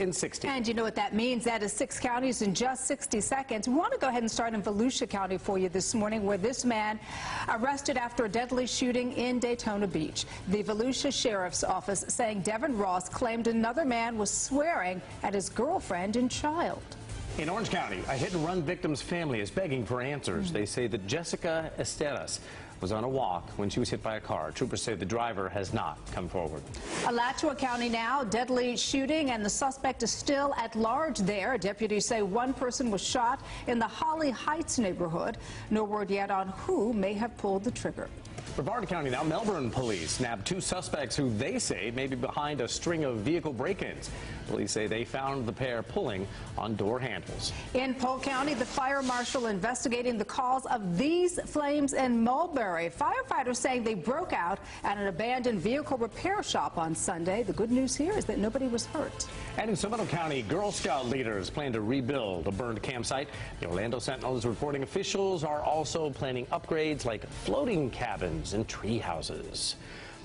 in 60. And you know what that means? That is six counties in just 60 seconds. We want to go ahead and start in Volusia County for you this morning, where this man arrested after a deadly shooting in Daytona Beach. The Volusia Sheriff's Office saying Devin Ross claimed another man was swearing at his girlfriend and child. In Orange County, a hit-and-run victim's family is begging for answers. They say that Jessica Esteras was on a walk when she was hit by a car. Troopers say the driver has not come forward. Alachua County now, deadly shooting, and the suspect is still at large there. Deputies say one person was shot in the Holly Heights neighborhood. No word yet on who may have pulled the trigger. Brevard County now, Melbourne police nabbed two suspects who they say may be behind a string of vehicle break-ins. Police say they found the pair pulling on door handles. In Polk County, the fire marshal investigating the cause of these flames in Mulberry. Firefighters saying they broke out at an abandoned vehicle repair shop on Sunday. The good news here is that nobody was hurt. And in Somerville County, Girl Scout leaders plan to rebuild a burned campsite. The Orlando Sentinel is reporting officials are also planning upgrades like floating cabins and tree houses.